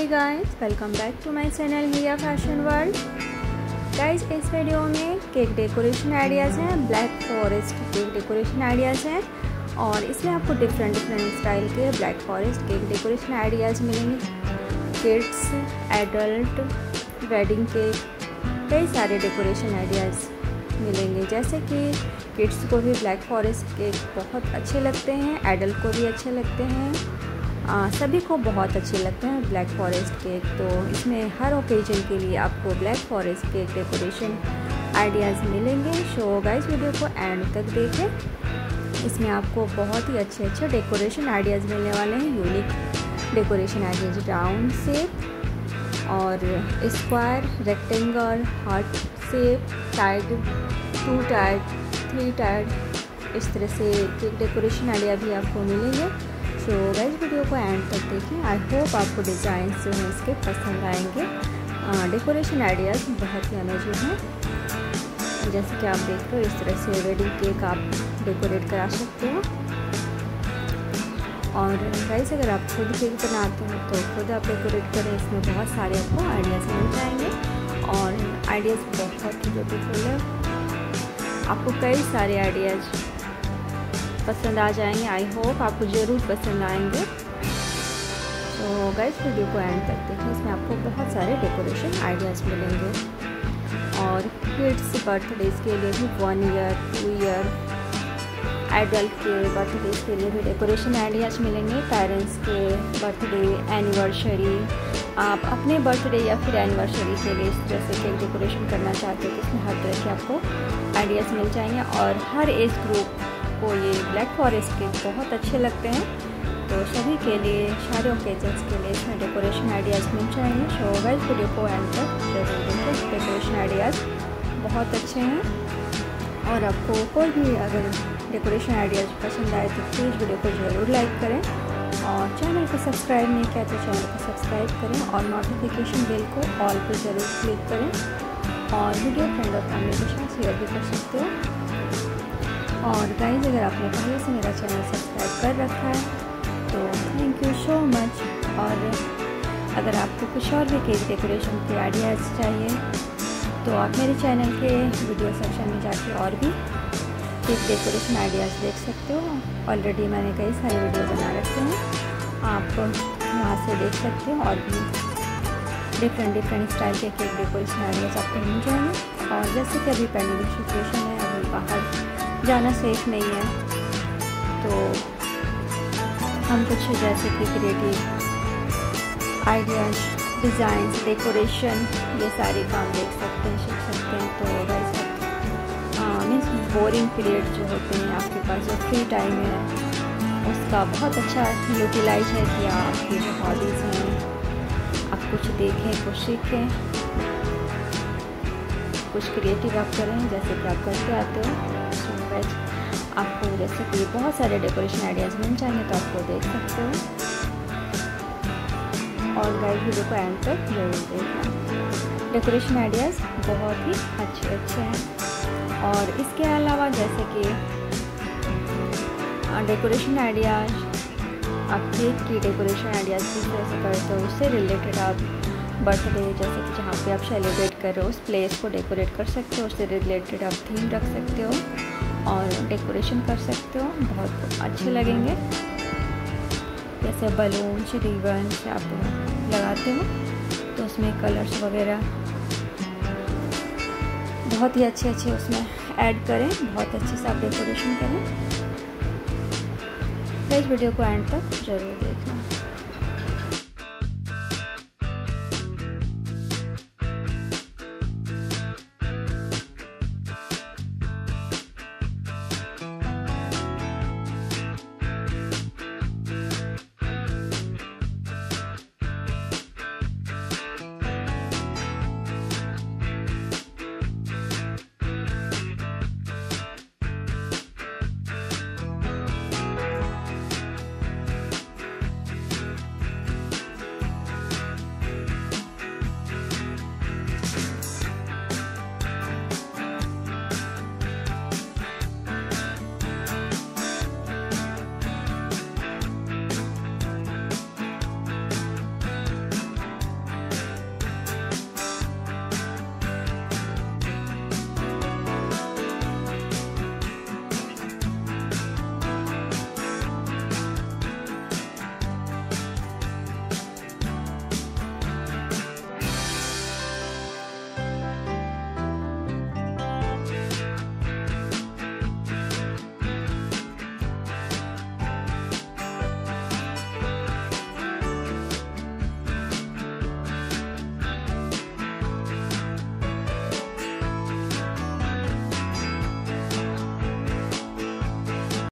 Hey guys welcome back to my channel Hiya fashion world guys इस video में cake decoration ideas हैं black forest cake decoration ideas हैं, और इसमें आपको डिफरेंट डिफरेंट स्टाइल के black forest cake decoration ideas मिलेंगे। Kids adult wedding cake कई सारे डेकोरेशन आइडियाज़ मिलेंगे। जैसे कि किड्स को भी ब्लैक फॉरेस्ट केक बहुत अच्छे लगते हैं एडल्ट को भी अच्छे लगते हैं। आ, सभी को बहुत अच्छे लगते हैं ब्लैक फॉरेस्ट केक तो इसमें हर ओकेजन के लिए आपको black forest cake decoration ideas मिलेंगे। शो गाइस वीडियो को एंड तक देखें। इसमें आपको बहुत ही अच्छे अच्छे डेकोरेशन आइडियाज़ मिलने वाले हैं। Unique decoration ideas round shape और square rectangle heart shape tied to Tide three Tide इस तरह से केक डेकोरेशन आइडिया भी आपको मिलेंगे। सो गाइज़ वीडियो को एंड तक देखें. आई होप आपको डिज़ाइन जो हैं इसके पसंद आएँगे. डेकोरेशन आइडियाज़ बहुत ही अमेजिंग हैं. जैसे कि आप देख रहे हो, इस तरह से वेडिंग केक आप डेकोरेट करा सकते हो. और गाइस अगर आप खुद केक बनाते हो तो खुद आप डेकोरेट करें. इसमें बहुत सारे आपको आइडियाज़ मिल जाएँगे. और आइडियाज़ बहुत ही ब्यूटीफुल है. आपको कई सारे आइडियाज़ पसंद आ जाएँगे आई होप आपको ज़रूर पसंद आएँगे। तो गाइस वीडियो को एंड तक देखिए इसमें आपको बहुत सारे डेकोरेशन आइडियाज़ मिलेंगे। और किड्स बर्थडेज़ के लिए भी one year two year adult के बर्थडेज़ के लिए भी डेकोरेशन आइडियाज़ मिलेंगे। पेरेंट्स के बर्थडे एनिवर्सरी आप अपने बर्थडे या फिर एनिवर्सरी के लिए इस तरह से केक डेकोरेशन करना चाहते हो तो इसमें हर तरह के आपको आइडियाज़ मिल जाएँगे। और हर एज ग्रुप को ये ब्लैक फॉरेस्ट केक बहुत अच्छे लगते हैं। तो सभी के लिए सारे ओकेजन्स के लिए इसमें डेकोरेशन आइडियाज़ मिल जाएँगे। शो गाइस वीडियो को एंड तक ज़रूर देखें। डेकोरेशन आइडियाज़ बहुत अच्छे हैं। और आपको कोई भी अगर डेकोरेशन आइडियाज़ पसंद आए तो प्लीज़ वीडियो को ज़रूर लाइक करें। और चैनल को सब्सक्राइब नहीं किया तो चैनल को सब्सक्राइब करें और नोटिफिकेशन बेल को ऑल पर ज़रूर क्लिक करें। और वीडियो फ्रेंड और फैमिली के साथ शेयर भी कर सकते हो। और गाइज़ अगर आपने पहले से मेरा चैनल सब्सक्राइब कर रखा है तो थैंक यू सो मच और अगर आपको कुछ और भी केक डेकोरेशन के आइडियाज़ चाहिए तो आप मेरे चैनल के वीडियो सेक्शन में जाके और भी केक डेकोरेशन आइडियाज़ देख सकते हो. ऑलरेडी मैंने कई सारे वीडियो बना रखे हैं. आप वहाँ से देख सकते हो और भी डिफरेंट डिफरेंट स्टाइल के केक डेकोरेशन आइडियाज़ आपको मिल जाएँगे. और जैसे कि अभी पैंडमिक सिचुएशन है, अभी बाहर जाना सेफ़ नहीं है। तो हम कुछ जैसे कि क्रिएटिव आइडियाज़ डिज़ाइन डेकोरेशन ये सारे काम देख सकते हैं, सीख सकते हैं। तो वैसे मीन्स बोरिंग पीरियड जो होते हैं आपके पास, जो फ्री टाइम है, उसका बहुत अच्छा यूटिलाइज है कि आपकी जो हॉबीज़ हैं, आप कुछ देखें, कुछ सीखें। कुछ क्रिएटिव आप करें, जैसे कि आप करते आते हो वेज आपको जैसे कि बहुत सारे डेकोरेशन आइडियाज़ मिल जाएँगे तो आपको देख सकते हो। और गाइड वीडियो को एंड तक ज़रूर देखना डेकोरेशन आइडियाज़ बहुत ही अच्छे अच्छे हैं। और इसके अलावा जैसे कि डेकोरेशन आइडियाज़ आप केक की डेकोरेशन आइडियाज़ भी से करते हो, उससे रिलेटेड आप बर्थडे जैसे कि जहाँ पे आप सेलिब्रेट कर रहे हो, उस प्लेस को डेकोरेट कर सकते हो, उससे रिलेटेड आप थीम रख सकते हो और डेकोरेशन कर सकते हो। बहुत अच्छे लगेंगे। जैसे बलून रिबन आप लगाते हो तो उसमें कलर्स वगैरह बहुत ही अच्छे अच्छे उसमें ऐड करें, बहुत अच्छे से आप डेकोरेशन करें। इस वीडियो को एंड तक ज़रूर देखना।